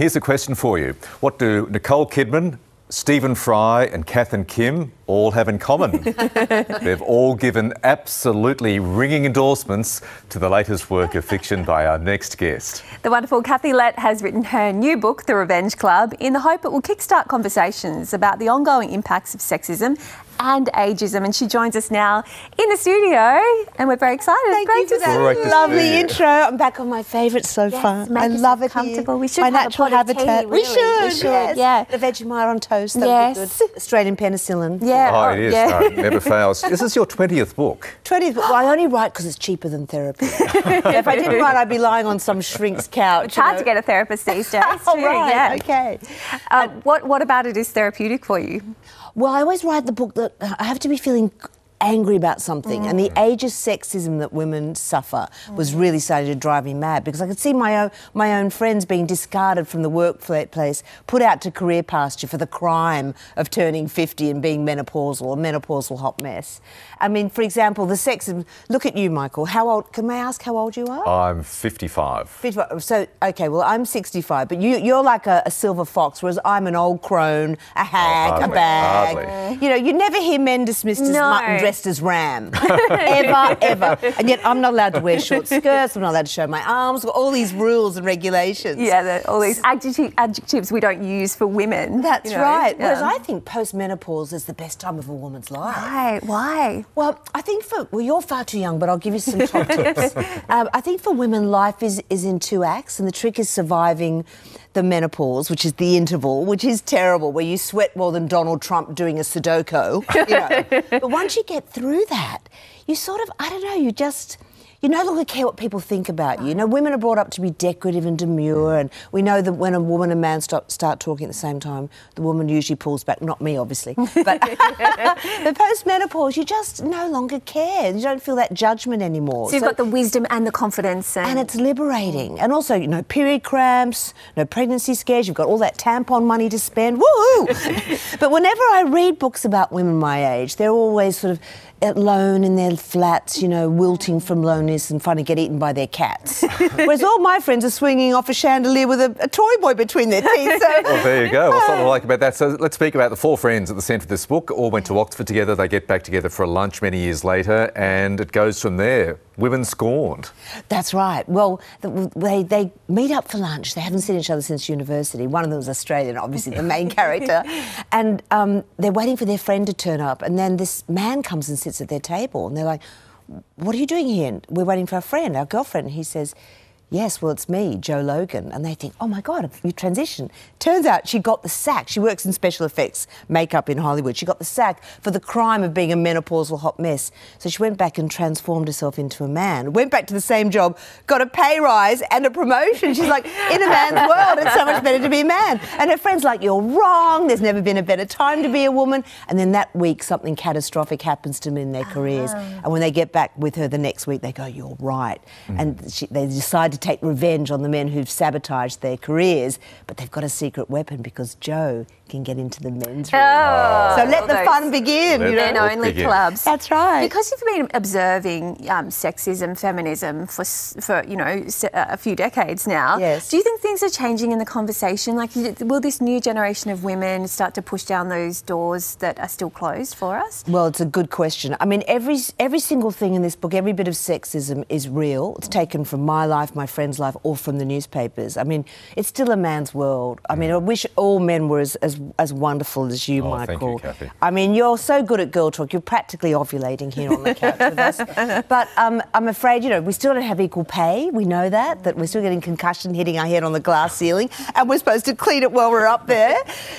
Here's a question for you. What do Nicole Kidman, Stephen Fry, and Kath and Kim all have in common? They've all given absolutely ringing endorsements to the latest work of fiction by our next guest. The wonderful Kathy Lette has written her new book, The Revenge Club, in the hope it will kickstart conversations about the ongoing impacts of sexism and ageism. And she joins us now in the studio, and we're very excited. Thank Great you for that see Great to you. lovely intro. I'm back on my favourite sofa. make I love it comfortable. here. We should my have a natural pot of tea, habitat. we should. We should, yes. yeah. The Vegemite on toast. That Yes. would be good. Australian penicillin. Yeah. Oh, it is. yeah. no, it never fails. This is your 20th book. 20. Well, I only write because it's cheaper than therapy. if I didn't write, I'd be lying on some shrink's couch. It's hard to get a therapist these days. Oh, too, right. yeah. Okay. Uh, what, what about it is therapeutic for you? Well, I always write the book that I have to be feeling angry about something. And the mm. ageist sexism that women suffer was mm. really starting to drive me mad because I could see my own, my own friends being discarded from the workplace, put out to career pasture for the crime of turning 50 and being menopausal, a menopausal hot mess. I mean, for example, the sexism. Look at you, Michael. How old? Can I ask how old you are? I'm 55. 55. So, okay, well, I'm 65, but you, you're like a, a silver fox, whereas I'm an old crone, a hag, oh, a hardly, bag. hardly. You know, you never hear men dismissed as No. mutton dressed as ram. ever, ever. And yet I'm not allowed to wear short skirts, I'm not allowed to show my arms, all these rules and regulations. Yeah, all these adjecti- adjectives we don't use for women. That's you know? right. Yeah. Whereas I think postmenopause is the best time of a woman's life. Why? Why? Well, I think for well, you're far too young, but I'll give you some top tips. Um, I think for women, life is is in two acts, and the trick is surviving the menopause, which is the interval, which is terrible, where you sweat more than Donald Trump doing a Sudoku. You know. but once you get through that, you sort of I don't know, you just. You no longer care what people think about you. You know, women are brought up to be decorative and demure, and we know that when a woman and man start, start talking at the same time, the woman usually pulls back. Not me, obviously, but the post-menopause, you just no longer care. You don't feel that judgment anymore. So you've got the wisdom and the confidence, and, and it's liberating. And also, you know, period cramps, no pregnancy scares, you've got all that tampon money to spend. Woohoo! but whenever I read books about women my age, they're always sort of alone in their flats, you know, wilting from loneliness and trying to get eaten by their cats. Whereas all my friends are swinging off a chandelier with a, a toy boy between their teeth. So Well, there you go. What's not to like about that? So let's speak about the four friends at the centre of this book. All went to Oxford together. They get back together for a lunch many years later, and it goes from there. Women scorned. That's right. Well, they, they meet up for lunch. They haven't seen each other since university. One of them is Australian, obviously, the main character. And um, they're waiting for their friend to turn up. And then this man comes and sits at their table. And they're like, What are you doing here? And we're waiting for our friend, our girlfriend. And he says, Yes, well, it's me, Joe Logan. And they think, oh my God, you transitioned. Turns out she got the sack. She works in special effects makeup in Hollywood. She got the sack for the crime of being a menopausal hot mess. So she went back and transformed herself into a man. Went back to the same job, got a pay rise and a promotion. She's like, in a man's world, it's so much better to be a man. And her friends like, you're wrong. There's never been a better time to be a woman. And then that week, something catastrophic happens to them in their careers. Oh. And when they get back with her the next week, they go, you're right. And she, they decide to take revenge on the men who've sabotaged their careers, but they've got a secret weapon because Joe can get into the men's room. Oh, so let the fun begin. Let You the know? men only begin. clubs. That's right. Because you've been observing um, sexism, feminism for s- for you know s- a few decades now. Yes. Do you think things are changing in the conversation? Like, will this new generation of women start to push down those doors that are still closed for us? Well, it's a good question. I mean, every every single thing in this book, every bit of sexism is real. It's taken from my life, my friend's life, or from the newspapers. I mean, it's still a man's world. I mean, I wish all men were as as, as wonderful as you, Oh, thank you, Michael. Kathy. I mean, you're so good at girl talk. You're practically ovulating here on the couch with us. But um, I'm afraid, you know, we still don't have equal pay. We know that that we're still getting concussion hitting our head on the glass ceiling, and we're supposed to clean it while we're up there.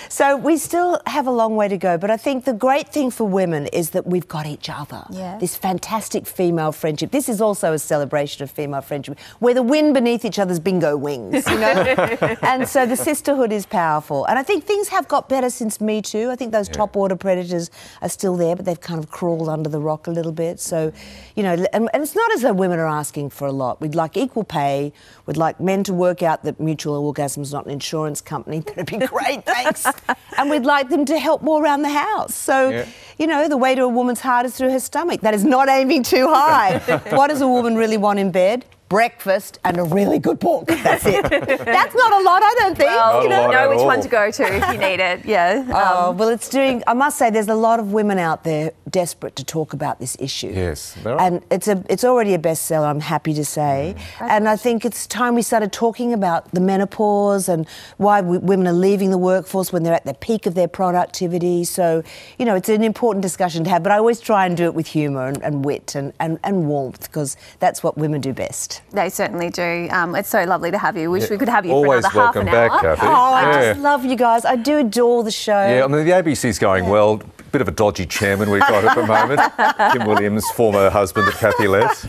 So we still have a long way to go. But I think the great thing for women is that we've got each other. Yeah. This fantastic female friendship. This is also a celebration of female friendship. We're the wind beneath each other's bingo wings, you know? and so the sisterhood is powerful. And I think things have got better since Me Too. I think those top order predators are still there, but they've kind of crawled under the rock a little bit. So, you know, and, and it's not as though women are asking for a lot. We'd like equal pay. We'd like men to work out that Mutual Orgasm is not an insurance company. That'd be great, thanks. and we'd like them to help more around the house. So, Yeah. you know, the way to a woman's heart is through her stomach. That is not aiming too high. what does a woman really want in bed? Breakfast, and a really good book. That's it. That's not a lot, I don't think. Well, Not you a lot know which all. one to go to if you need it. Yeah. Oh, Um, well, it's doing. I must say, there's a lot of women out there desperate to talk about this issue. Yes, there are. and it's a it's already a bestseller. I'm happy to say, and I think it's time we started talking about the menopause and why w- women are leaving the workforce when they're at the peak of their productivity. So, you know, it's an important discussion to have. But I always try and do it with humour and, and wit and, and, and warmth because that's what women do best. They certainly do. Um, it's so lovely to have you. Wish we could have you Always for another half an back, hour. Kathy. Oh, I just love you guys. I do adore the show. Yeah, I mean, the ABC's going well. Bit of a dodgy chairman we've got at the moment. Kim Williams, former husband of Kathy Lette.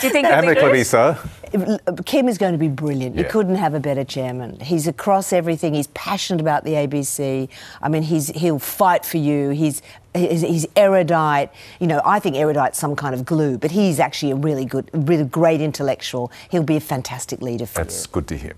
Do you think? Amicably so. Uh, Kim is going to be brilliant. You couldn't have a better chairman. He's across everything. He's passionate about the ABC. I mean, he's he'll fight for you. He's he's, he's erudite. You know, I think erudite's some kind of glue, but he's actually a really good, really great intellectual. He'll be a fantastic leader for you. That's good to hear.